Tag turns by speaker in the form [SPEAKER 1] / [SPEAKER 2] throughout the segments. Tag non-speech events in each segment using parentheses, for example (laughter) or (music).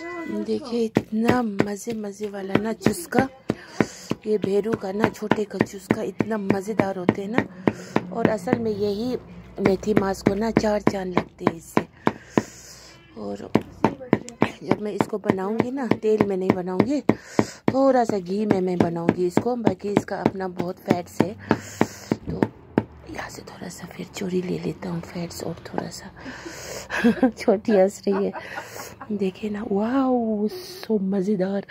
[SPEAKER 1] देखिए, इतना मज़े मज़े वाला ना चुस्का, ये भेरू का ना, छोटे का चुस्का इतना मज़ेदार होते हैं ना। और असल में यही मेथी मास को ना चार चाँद लगते हैं इससे। और जब मैं इसको बनाऊँगी ना, तेल में नहीं बनाऊँगी थोड़ा सा घी में मैं बनाऊँगी इसको, बाकी इसका अपना बहुत फैट्स है। तो यहाँ से थोड़ा सा फिर चोरी ले लेता हूँ फैट्स और थोड़ा सा (laughs) छोटी हंस रही है। देखिए ना। वाह सो मज़ेदार।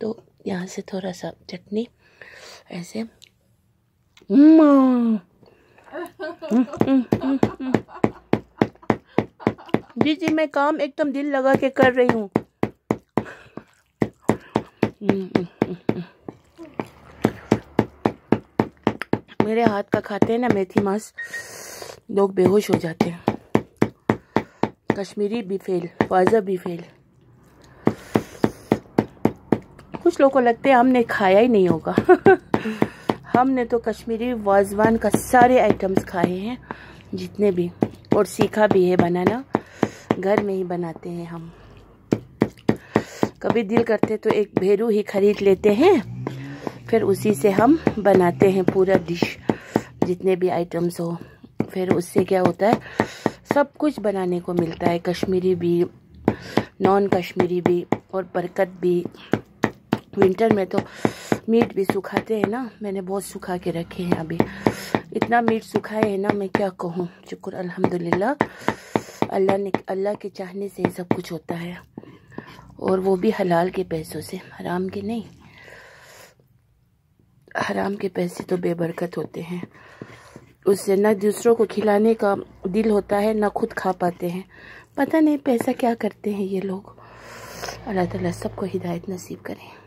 [SPEAKER 1] तो यहाँ से थोड़ा सा चटनी, ऐसे। जी जी, मैं काम एकदम दिल लगा के कर रही हूँ। मेरे हाथ का खाते हैं ना, मेथी मांस, लोग बेहोश हो जाते हैं। कश्मीरी भी फेल वाजा भी फेल कुछ लोगों को लगते हैं हमने खाया ही नहीं होगा। (laughs) हमने तो कश्मीरी वाजवान का सारे आइटम्स खाए हैं, जितने भी। और सीखा भी है बनाना। घर में ही बनाते हैं हम। कभी दिल करते तो एक भेरू ही खरीद लेते हैं, फिर उसी से हम बनाते हैं पूरा डिश जितने भी आइटम्स हो। फिर उससे क्या होता है सब कुछ बनाने को मिलता है। कश्मीरी भी नॉन कश्मीरी भी और बरकत भी। विंटर में तो मीट भी सुखाते हैं ना। मैंने बहुत सुखा के रखे हैं अभी। इतना मीट सुखाए है ना, मैं क्या कहूँ? शुक्र, अल्हम्दुलिल्लाह। अल्लाह ने, अल्लाह के चाहने से सब कुछ होता है। और वो भी हलाल के पैसों से। हराम के नहीं। हराम के पैसे तो बेबरकत होते हैं। उससे ना दूसरों को खिलाने का दिल होता है, ना खुद खा पाते हैं। पता नहीं पैसा क्या करते हैं ये लोग। अल्लाह ताला सबको हिदायत नसीब करें।